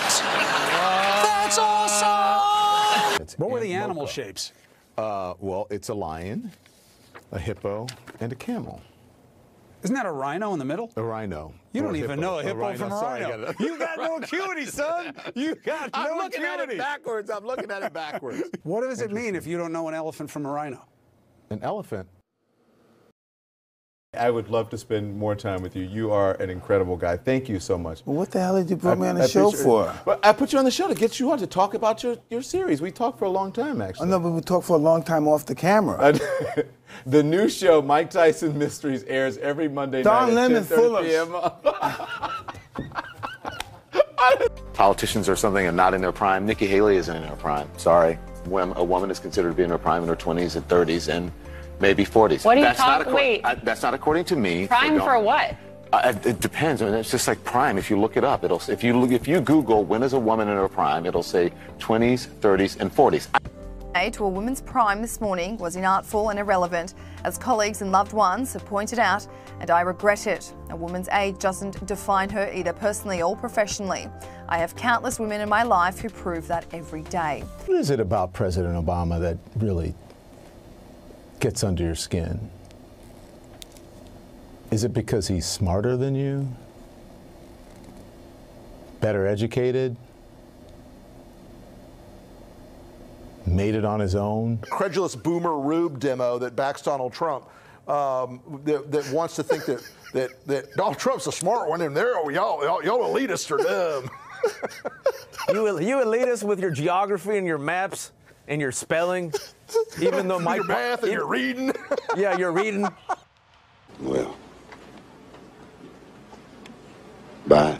That's awesome! It's what were the animal mocha. shapes? Uh, well, it's a lion, a hippo, and a camel. Isn't that a rhino in the middle? A rhino. You don't even hippo. know a hippo a rhino. from a Sorry, rhino. Gotta... you got no acuity, son. You got I'm looking acuity. At it backwards. I'm looking at it backwards. What does it mean if you don't know an elephant from a rhino? An elephant I would love to spend more time with you. You are an incredible guy. Thank you so much. Well, what the hell did you put me on the I show for? Well, I put you on the show to get you on to talk about your, your series. We talked for a long time, Oh, actually. no, but we talked for a long time off the camera. the new show, Mike Tyson Mysteries, airs every Monday Don night Lemon at 10:30 full of- p.m. Politicians or something are not in their prime. Nikki Haley isn't in her prime. Sorry. When a woman is considered to be in her prime in her 20s and 30s and maybe 40s. What are you that's not talking- accor- wait. I- that's not according to me. Prime don't- for what? Uh, it- it depends. I mean, it's just like prime. If you look it up, it'll. If you look, if you Google when is a woman in her prime, it'll say 20s, 30s, and 40s. A to a woman's prime this morning was inartful and irrelevant, as colleagues and loved ones have pointed out, and I regret it. A woman's age doesn't define her either personally or professionally. I have countless women in my life who prove that every day. What is it about President Obama that really gets under your skin? Is it because he's smarter than you? Better educated? Made it on his own? credulous boomer Rube demo that backs Donald Trump um, that, that wants to think that, that, that Donald Trump's a smart one and they're y'all, y'all, y'all elitists are dumb. you, you elitist with your geography and your maps and your spelling, even though my your math and your reading. yeah, you're reading. Well, bye.